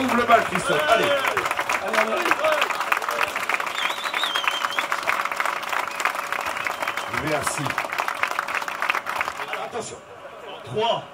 Ouvre le bal, Christophe. Allez. allez, allez. Merci. Attention. 3.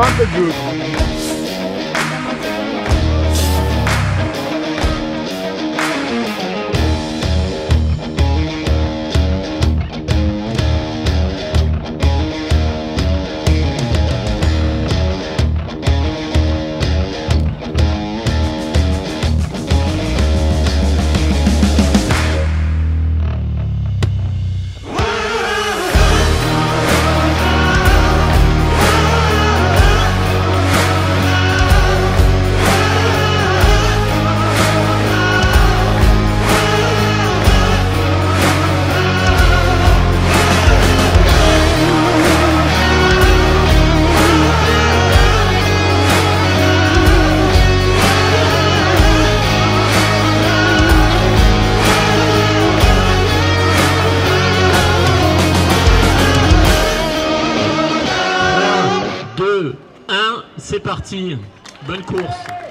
Bumper Group. 1, c'est parti. Bonne course.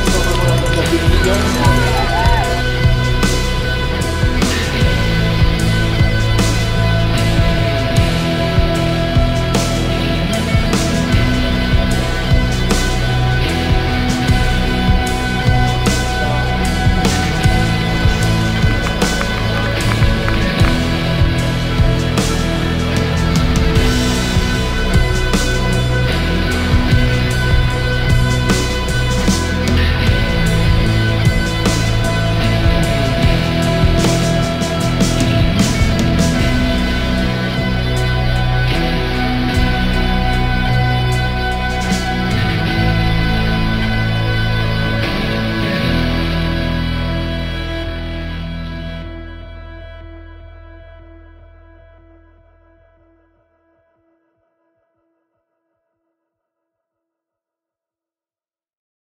Thank you.